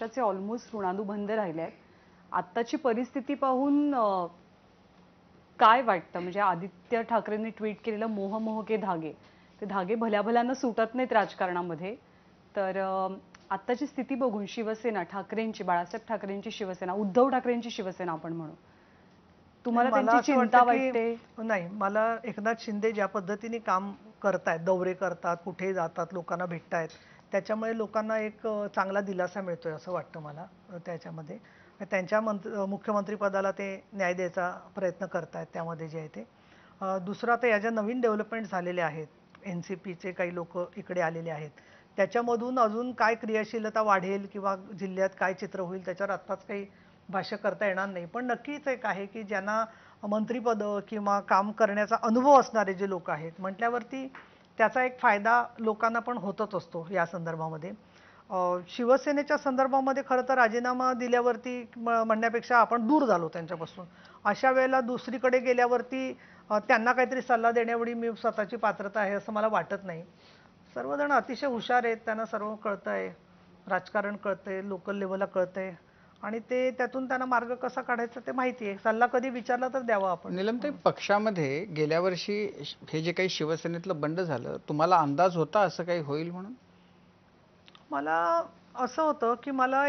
पक्षाचे ऑलमोस्ट ऋणानुबंध राहिले आहेत. आत्ताची परिस्थिती पाहून अ, काय वाटतं? म्हणजे आदित्य ठाकरेंनी ट्विट केलेलं मोह मोह के धागे. ते धागे भल्या भल्यानं सुटत नाहीत राजकारणामध्ये. तर अ, आत्ताची स्थिती बघून शिवसेना ठाकरेंची बाळासाहेब ठाकरेंची शिवसेना उद्धव ठाकरेंची शिवसेना आपण म्हणू. तुम्हाला मला त्यांची असं चिंता वाटतं की- वाटते? नाही मला एकनाथ शिंदे ज्या पद्धतीने काम करतायत दौरे करतात कुठे जातात लोकांना भेटतायत त्याच्यामुळे लोकांना एक चांगला दिलासा मिळतो आहे असं वाटतं मला त्याच्यामध्ये. त्यांच्या मंत्र मुख्यमंत्रीपदाला ते न्याय द्यायचा प्रयत्न करत आहेत त्यामध्ये जे आहे ते. दुसरं आता या ज्या नवीन डेव्हलपमेंट झालेले आहेत एन सी पीचे काही लोक इकडे आलेले आहेत त्याच्यामधून अजून काय क्रियाशीलता वाढेल किंवा जिल्ह्यात काय चित्र होईल त्याच्यावर आत्ताच काही भाष्य करता येणार नाही. पण नक्कीच एक आहे की ज्यांना मंत्रीपद किंवा काम करण्याचा अनुभव असणारे जे लोक आहेत म्हटल्यावरती त्याचा एक फायदा लोकांना पण होतच असतो या संदर्भामध्ये. शिवसेनेच्या संदर्भामध्ये खरं तर राजीनामा दिल्यावरती म- म्हणण्यापेक्षा आपण दूर झालो त्यांच्यापासून. अशा वेळेला दुसरीकडे गेल्यावरती त्यांना काहीतरी सल्ला देण्याएवढी मी स्वतःची पात्रता आहे असं मला वाटत नाही. सर्वजण अतिशय हुशार आहेत त्यांना सर्व कळतं आहे राजकारण कळतंय लोकल लेवलला कळतंय. आणि ते त्यातून त्यांना मार्ग कसा काढायचा ते माहिती आहे. सल्ला कधी विचारला तर द्यावा आपण. निलमताई पक्षामध्ये गेल्या वर्षी हे जे काही शिवसेनेतलं बंड झालं तुम्हाला अंदाज होता असं काही होईल म्हणून? मला असं होतं की मला